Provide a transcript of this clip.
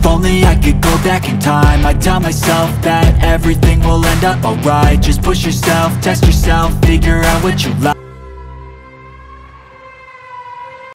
If only I could go back in time. I'd tell myself that everything will end up alright. Just push yourself, test yourself, figure out what you like